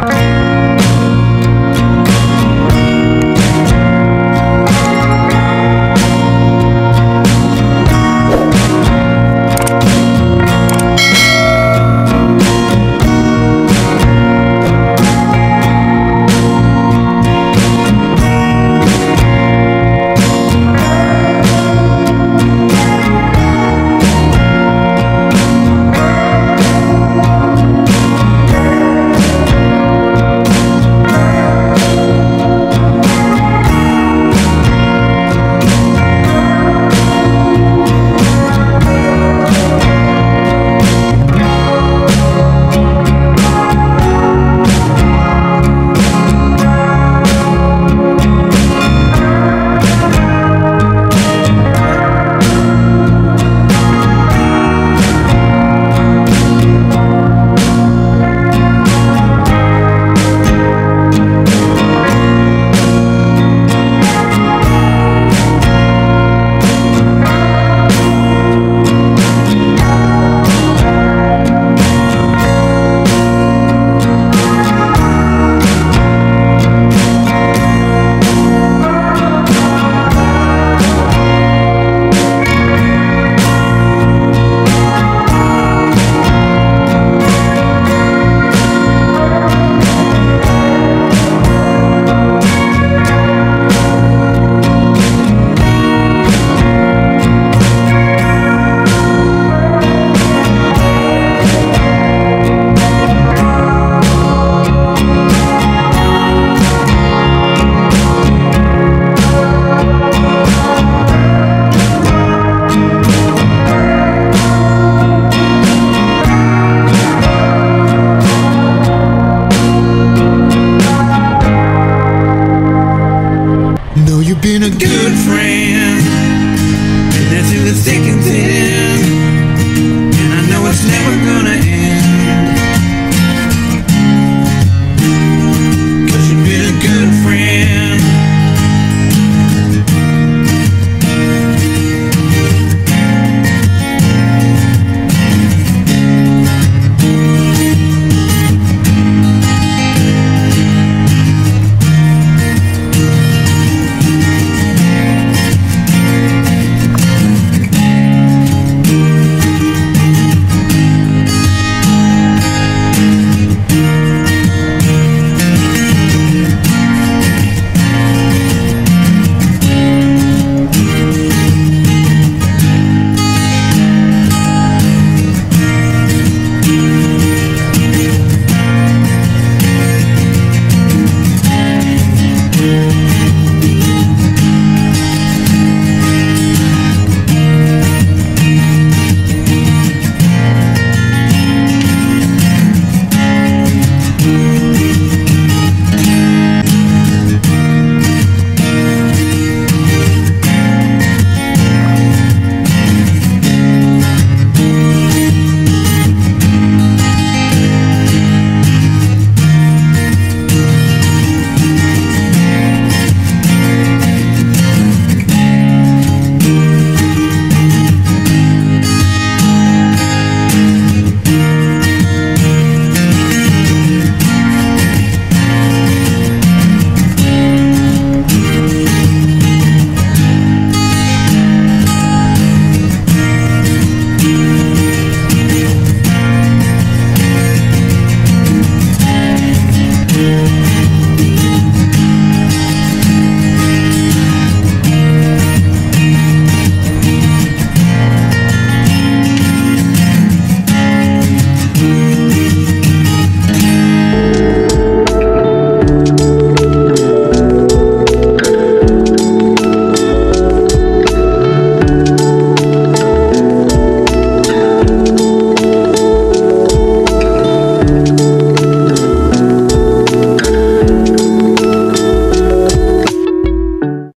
Bye.